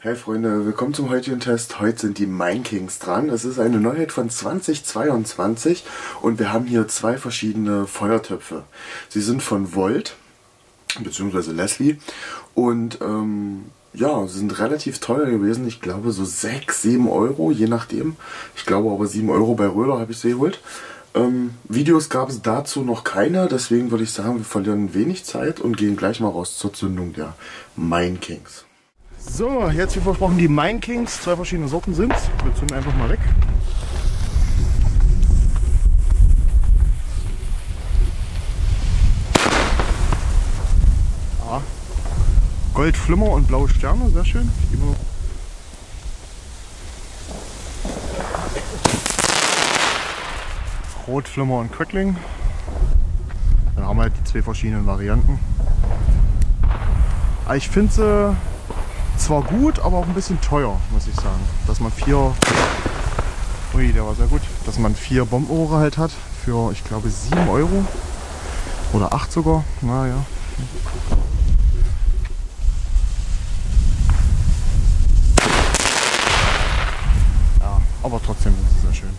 Hey Freunde, willkommen zum heutigen Test. Heute sind die Mine Kings dran. Es ist eine Neuheit von 2022 und wir haben hier zwei verschiedene Feuertöpfe. Sie sind von Volt, beziehungsweise Leslie und ähm, ja, sind relativ teuer gewesen. Ich glaube so 6, 7 Euro, je nachdem. Ich glaube aber 7 Euro bei Röder habe ich sie geholt. Ähm, Videos gab es dazu noch keine, deswegen würde ich sagen, wir verlieren wenig Zeit und gehen gleich mal raus zur Zündung der Mine Kings. So, jetzt wie versprochen die Mine Kings. Zwei verschiedene Sorten sind Wir zünden einfach mal weg. Ja. Goldflimmer und blaue Sterne, sehr schön. Rotflimmer und Crackling. Dann haben wir halt die zwei verschiedenen Varianten. Ich finde sie zwar gut, aber auch ein bisschen teuer, muss ich sagen. Dass man vier, ui, der war sehr gut, dass man vier Bombohre halt hat für, ich glaube, 7 Euro oder 8 sogar. Naja. Ja, aber trotzdem ist es sehr schön.